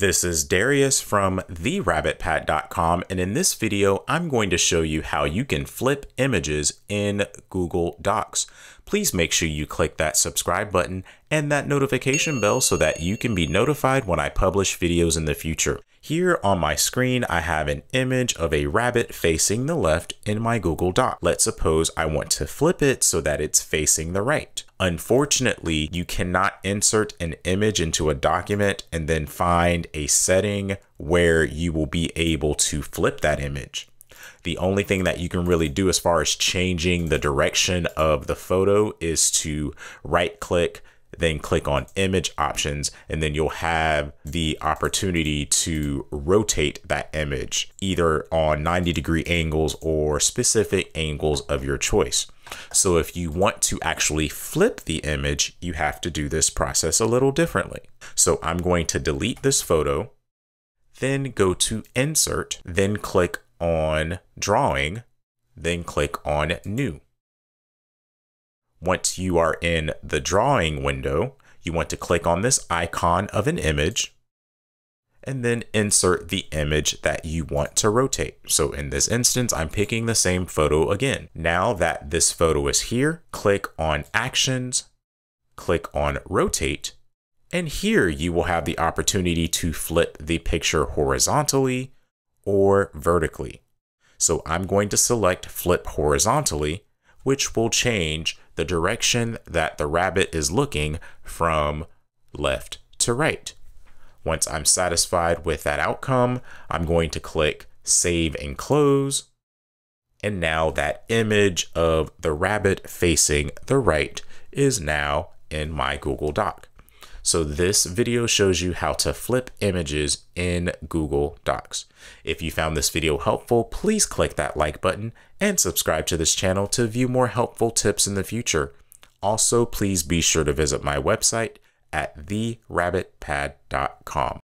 This is Darius from therabbitpad.com and in this video I'm going to show you how you can flip images in Google Docs. Please make sure you click that subscribe button and that notification bell so that you can be notified when I publish videos in the future. Here on my screen, I have an image of a rabbit facing the left in my Google Doc. Let's suppose I want to flip it so that it's facing the right. Unfortunately, you cannot insert an image into a document and then find a setting where you will be able to flip that image. The only thing that you can really do as far as changing the direction of the photo is to right click, then click on image options, and then you'll have the opportunity to rotate that image either on 90 degree angles or specific angles of your choice. So if you want to actually flip the image, you have to do this process a little differently. So I'm going to delete this photo, then go to insert, then click on drawing, then click on new. Once you are in the drawing window, you want to click on this icon of an image and then insert the image that you want to rotate. So in this instance, I'm picking the same photo again. Now that this photo is here, click on actions, click on rotate, and here you will have the opportunity to flip the picture horizontally or vertically. So I'm going to select flip horizontally, which will change the direction that the rabbit is looking from left to right. Once I'm satisfied with that outcome, I'm going to click Save and Close. And now that image of the rabbit facing the right is now in my Google Doc. So this video shows you how to flip images in Google Docs. If you found this video helpful, please click that like button and subscribe to this channel to view more helpful tips in the future. Also, please be sure to visit my website at therabbitpad.com.